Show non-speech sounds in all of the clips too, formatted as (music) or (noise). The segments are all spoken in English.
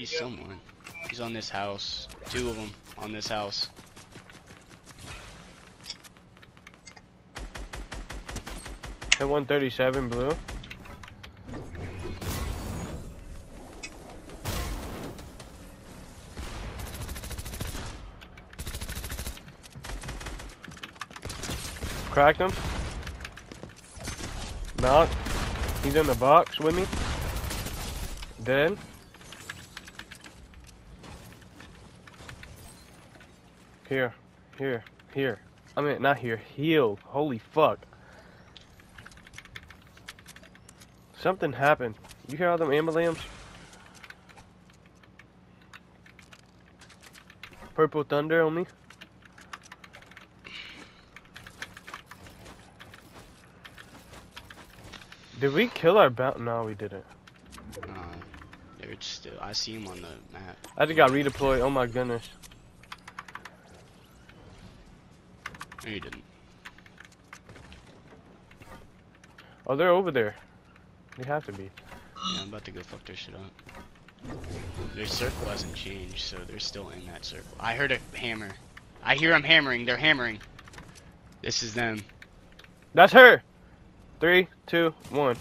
He's someone. He's on this house. Two of them on this house. Hit 137 blue. Cracked him. Knock. He's in the box with me. Dead. Here. Here. Here. I mean, not here. Heal. Holy fuck. Something happened. You hear all them ambulance? Purple thunder on me. Did we kill our bounty? No, we didn't. Uh, they're still. I see him on the map. I just got redeployed. Oh my goodness. No, you didn't. Oh, they're over there. They have to be. Yeah, I'm about to go fuck their shit up. Their circle hasn't changed, so they're still in that circle. I heard a hammer. I hear them hammering. They're hammering. This is them. That's her. Three, two, one.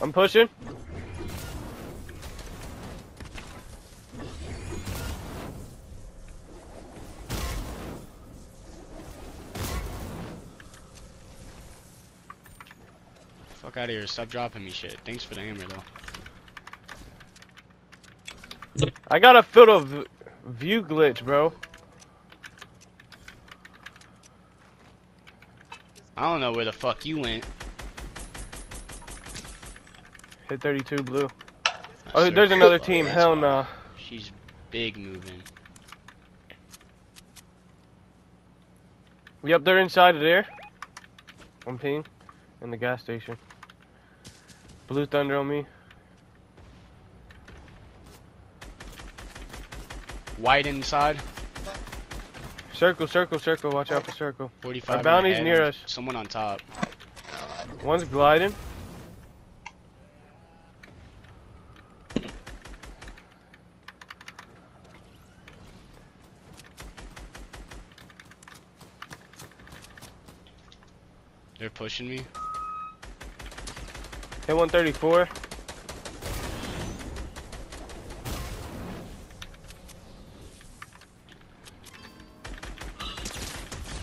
I'm pushing. Fuck out of here. Stop dropping me shit. Thanks for the hammer, though. I got a photo v- view glitch, bro. I don't know where the fuck you went. Hit 32 blue. Oh, there's another team. Hell no. She's big moving. Yep, they're inside of there. One ping. In the gas station. Blue thunder on me. White inside. Circle, circle, circle. Watch out for circle. 45. Our bounty's near us. Someone on top. One's gliding. They're pushing me. Hit 134.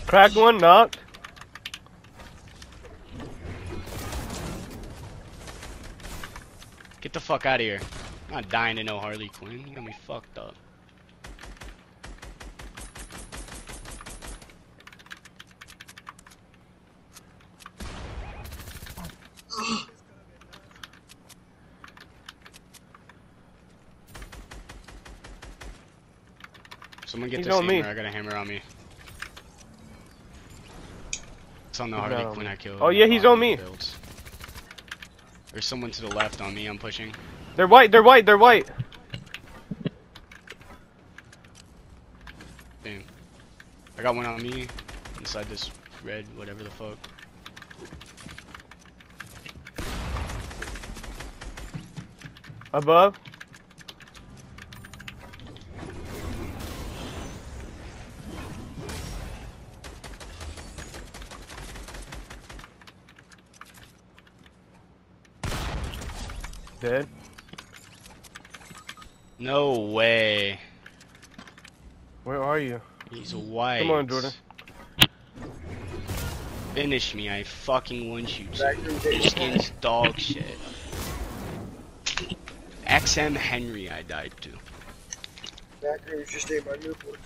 Cracked one, knocked. Get the fuck out of here. I'm not dying to know Harley Quinn. You got me fucked up. Someone get He's this hammer. me. I got a hammer on me. It's on the He's Harley not on Quinn. I killed. Oh, yeah, he's on me. Builds. There's someone to the left on me. I'm pushing. They're white, they're white, they're white. Damn. I got one on me inside this red whatever the fuck. Above. Dead. No way. Where are you? He's white. Come on, Jordan. Finish me. I fucking want you. through Your the- skin's dog shit. XM Henry I died to. Back room is just ate my Newport.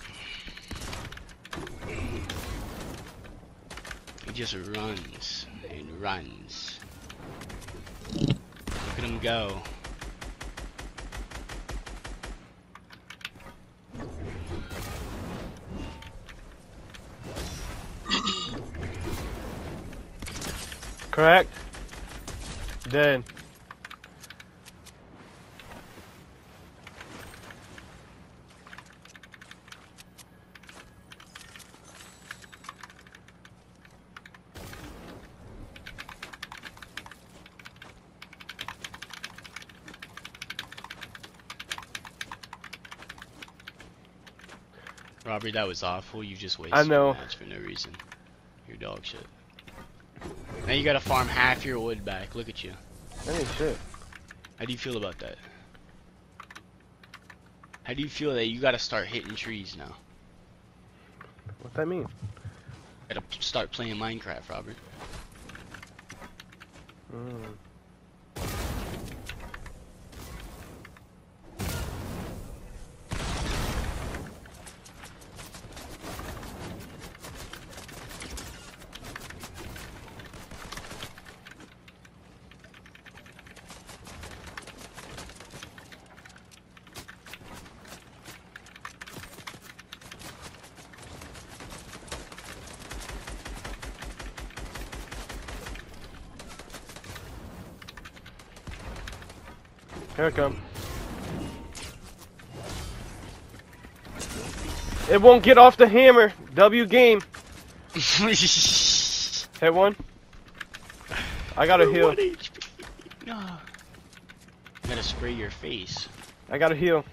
He just runs and runs. Go. Correct. Dead. Robert, that was awful. You just wasted I know. match for no reason. You're dog shit. Now you gotta farm half your wood back. Look at you. That ain't shit. How do you feel about that? How do you feel that you gotta start hitting trees now? What's that mean? Gotta start playing Minecraft, Robert. Mm. Here I come. It won't get off the hammer. W game. (laughs) Hit one. I got a heal. No. You gotta spray your face. I got a heal.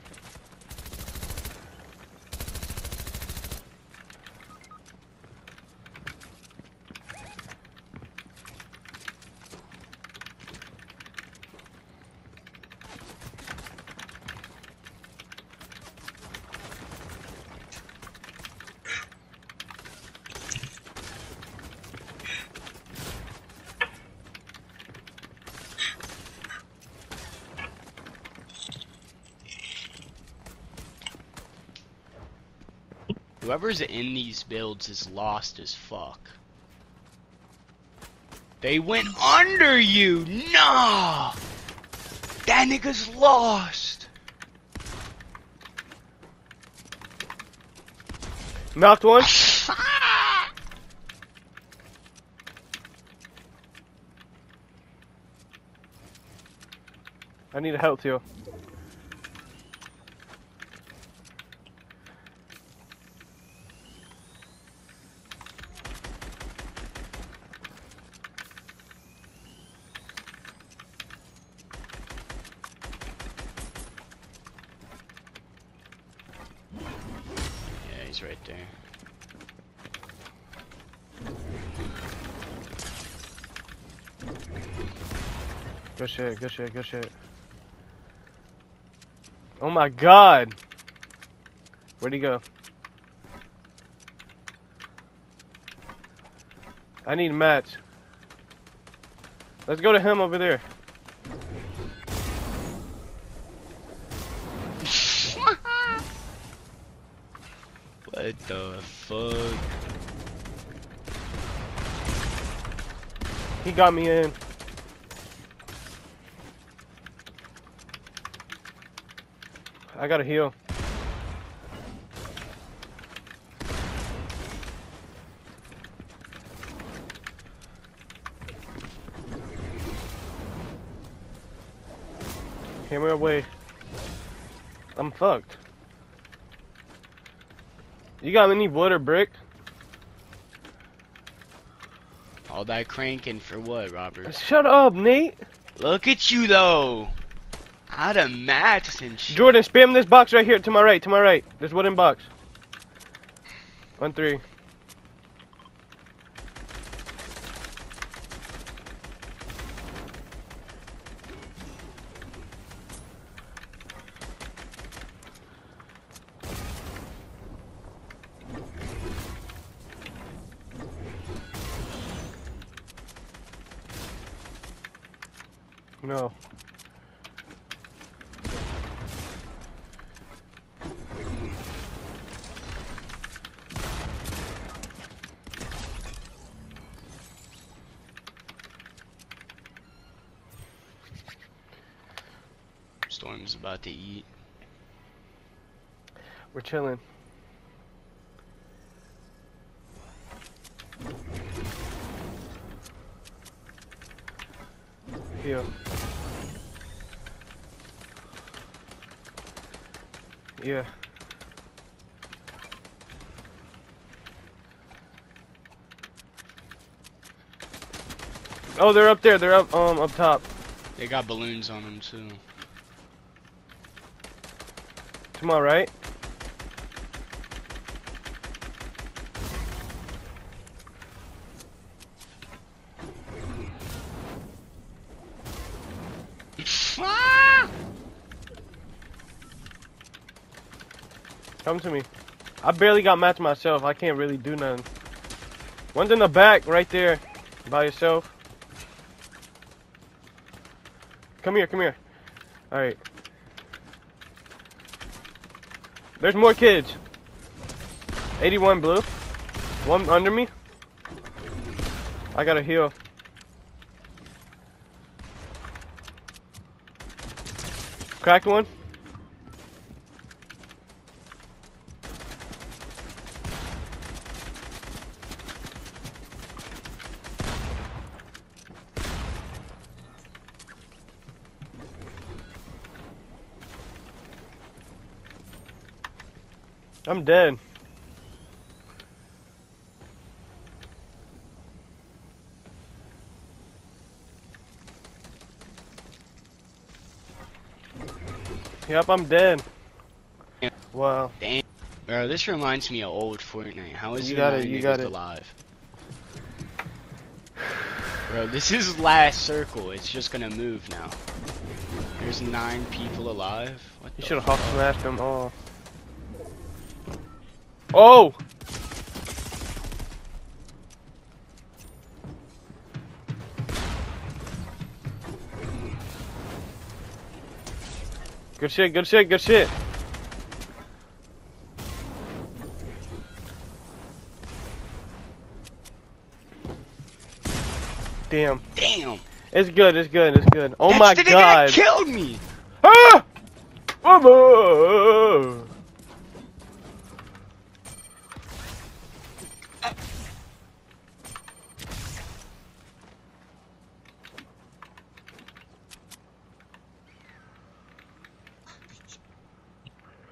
Whoever's in these builds is lost as fuck. They went under you! Nah! That nigga's lost! Knocked one. (laughs) I need a health right there. Good shit, good shit, good shit. Oh my god! Where'd he go? I need a match. Let's go to him over there. What the fuck? He got me in. I gotta heal. Hammer away. I'm fucked. You got any wood or brick? All that cranking for what, Robert? Shut up, Nate. Look at you though! Out of match and shit. Jordan, spam this box right here to my right, to my right. This wooden box. One three. No. Storm's about to eat. We're chilling. Here. Yeah. Oh, they're up there. They're up um up top. They got balloons on them too. Come on, right. Come to me. I barely got matched myself. I can't really do nothing. One's in the back right there by yourself. Come here, come here. Alright. There's more kids. 81 blue. One under me. I gotta heal. Cracked one. I'm dead. Yep, I'm dead. Yeah. Wow. Damn. Bro, this reminds me of old Fortnite. How is You got it, you got it. alive? Bro, this is last circle. It's just gonna move now. There's nine people alive. What You should have smashed them all. Oh! Good shit, good shit, good shit. Damn. Damn. It's good, it's good, it's good. Oh That's my god. That killed me. Ah! Mama!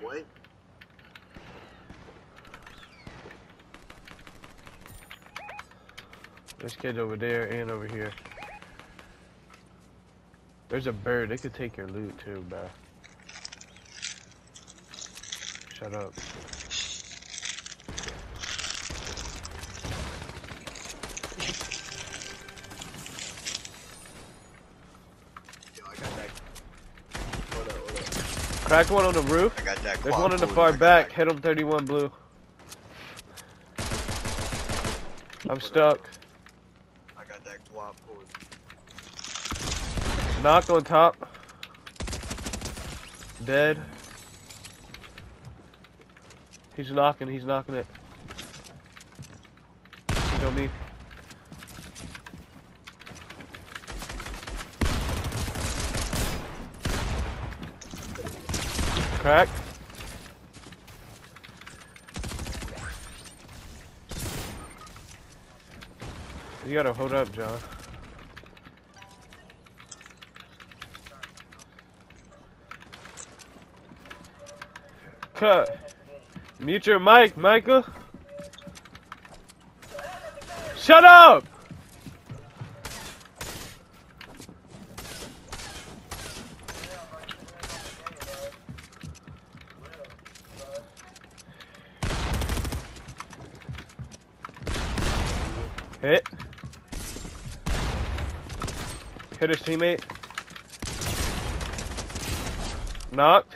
What? Kids over there and over here. There's a bird. They could take your loot too, bro. Shut up. Yo, I got that. Hold up, hold up. Cracked one on the roof. I got that. There's one in the far back. Hit him 31 blue. I'm stuck. I got that quad pull. Knocked on top. Dead. He's knocking, he's knocking it. He's on me. Crack. You gotta hold up, John. Cut. Mute your mic, Michael. Shut up! Hit. Hit his teammate. Knocked.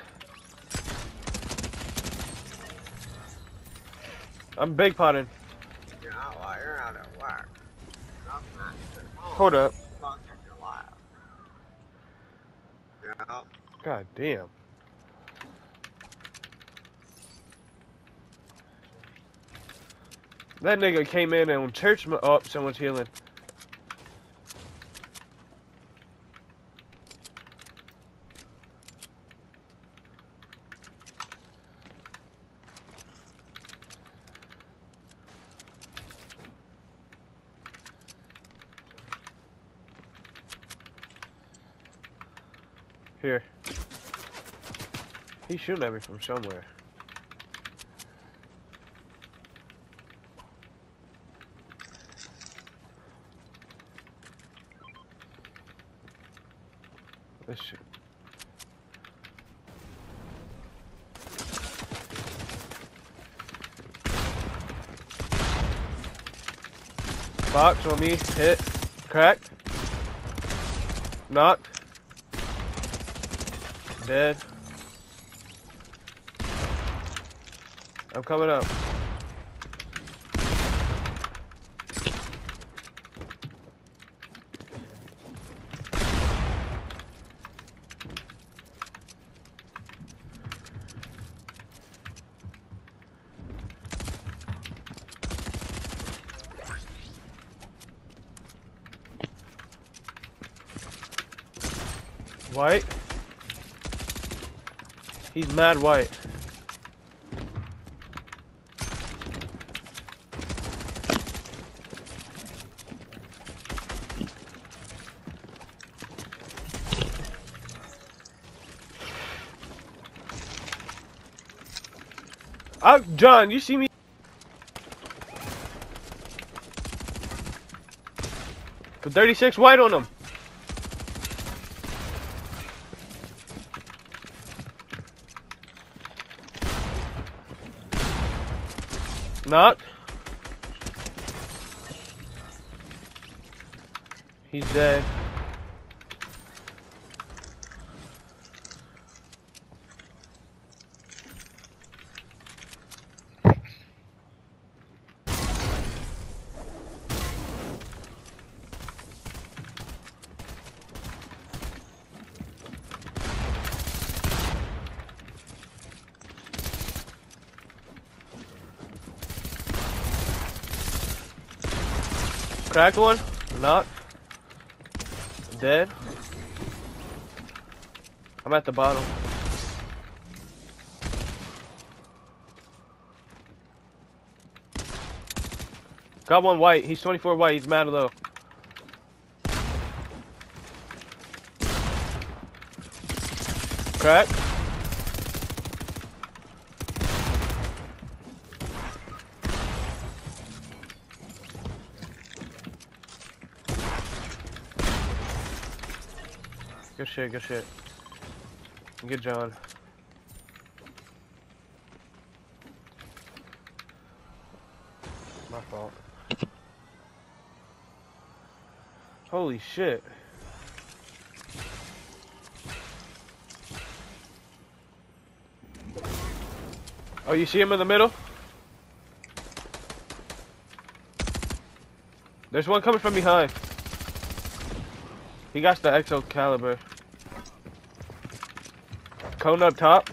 I'm big potting. Hold up. God damn. That nigga came in and church. Oh, someone's healing. Here. He's shooting at me from somewhere. This shit. Box on me, hit, cracked, knocked, dead. I'm coming up. White. He's mad white. Oh, John, you see me? Put 36 white on him. Not. He's dead. Cracked one. Not. Dead. I'm at the bottom. Got one white. He's 24 white. He's mad low. Crack. Good shit, good shit. Good John. My fault. Holy shit. Oh, you see him in the middle? There's one coming from behind. He got the Excalibur. Cone up top.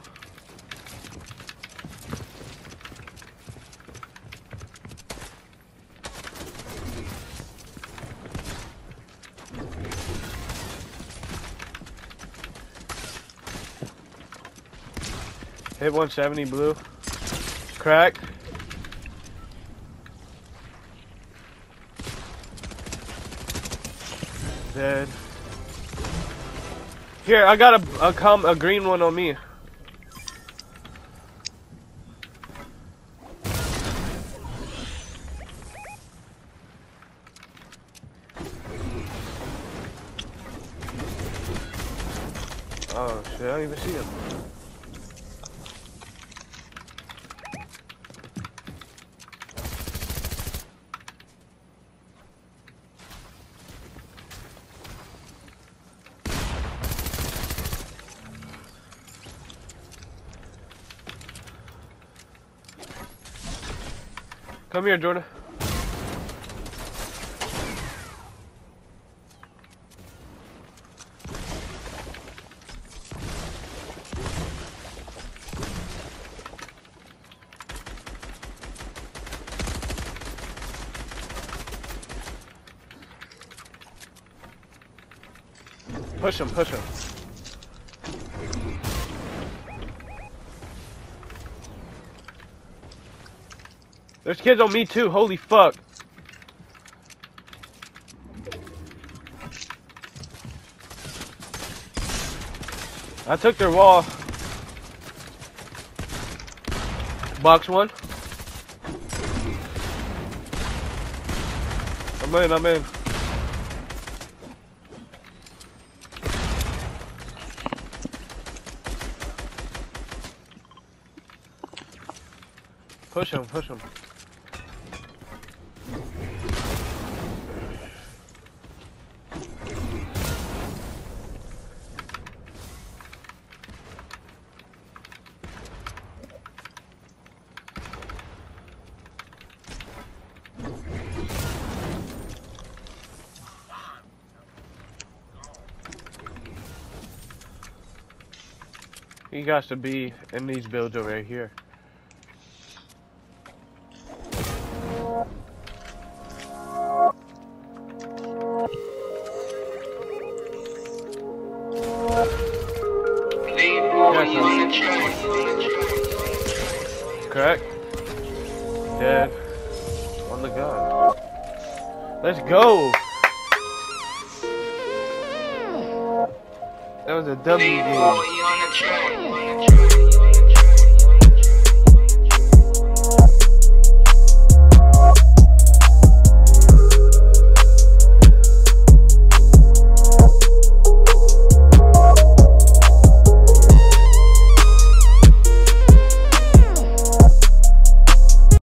Hit 170 blue. Crack. Dead. Here, I got a a, com a green one on me. Oh shit, I don't even see him. Come here, Jordan. Push him, push him. There's kids on me too, holy fuck. I took their wall. Box one. I'm in, I'm in. Push him, push him. Got to be in these builds over here. Correct. Dead. On the gun. Let's go! That was a W game.